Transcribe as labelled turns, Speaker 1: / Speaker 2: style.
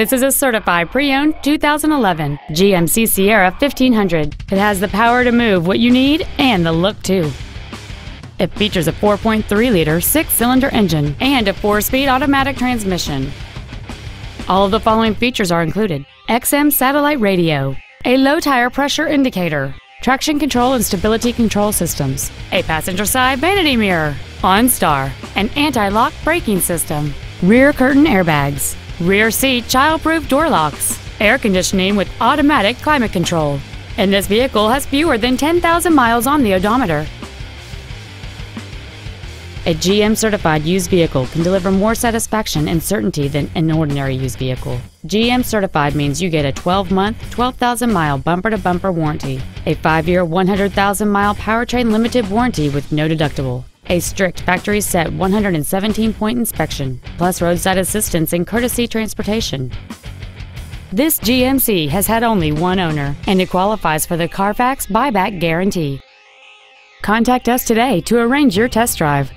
Speaker 1: This is a certified pre-owned 2011 GMC Sierra 1500. It has the power to move what you need and the look too. It features a 4.3-liter six-cylinder engine and a four-speed automatic transmission. All of the following features are included. XM satellite radio, a low tire pressure indicator, traction control and stability control systems, a passenger side vanity mirror, OnStar, an anti-lock braking system, rear curtain airbags, rear seat child-proof door locks, air conditioning with automatic climate control, and this vehicle has fewer than 10,000 miles on the odometer. A GM certified used vehicle can deliver more satisfaction and certainty than an ordinary used vehicle. GM certified means you get a 12 month, 12,000 mile bumper to bumper warranty, a 5 year, 100,000 mile powertrain limited warranty with no deductible, a strict factory set 117 point inspection, plus roadside assistance and courtesy transportation. This GMC has had only one owner, and it qualifies for the Carfax buyback guarantee. Contact us today to arrange your test drive.